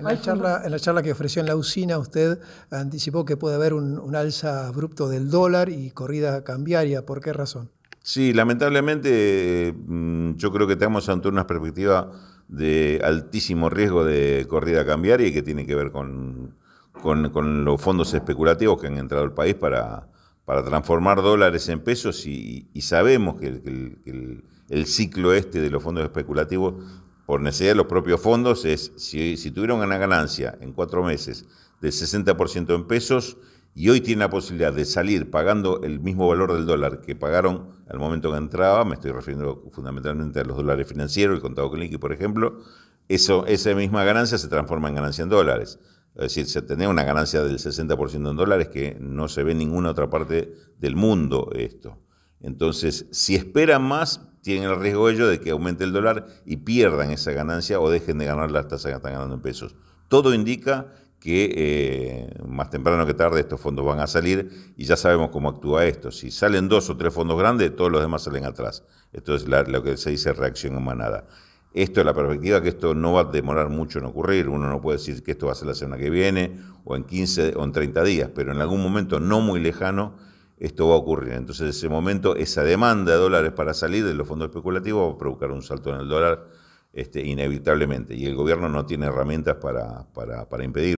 En la, charla, en la charla que ofreció en la usina, usted anticipó que puede haber un, un alza abrupto del dólar y corrida cambiaria. ¿Por qué razón? Sí, lamentablemente mm, yo creo que estamos ante una perspectiva de altísimo riesgo de corrida cambiaria y que tiene que ver con, con, los fondos especulativos que han entrado al país para, para transformar dólares en pesos y, sabemos que, el, el, ciclo este de los fondos especulativos, por necesidad de los propios fondos, es si, tuvieron una ganancia en cuatro meses del 60% en pesos, y hoy tiene la posibilidad de salir pagando el mismo valor del dólar que pagaron al momento que entraba, me estoy refiriendo fundamentalmente a los dólares financieros, el contado con por ejemplo, esa misma ganancia se transforma en ganancia en dólares. Es decir, se tenía una ganancia del 60% en dólares que no se ve en ninguna otra parte del mundo esto. Entonces, si esperan más, tienen el riesgo ellos de que aumente el dólar y pierdan esa ganancia o dejen de ganar las tasas que están ganando en pesos. Todo indica que eh, más temprano que tarde estos fondos van a salir y ya sabemos cómo actúa esto. Si salen dos o tres fondos grandes, todos los demás salen atrás. Esto es lo que se dice reacción en. Esto es la perspectiva que esto no va a demorar mucho en ocurrir. Uno no puede decir que esto va a ser la semana que viene o en 15 o en 30 días, pero en algún momento no muy lejano esto va a ocurrir. Entonces, en ese momento, esa demanda de dólares para salir de los fondos especulativos va a provocar un salto en el dólar este, inevitablemente. Y el gobierno no tiene herramientas para, para, para impedirlo.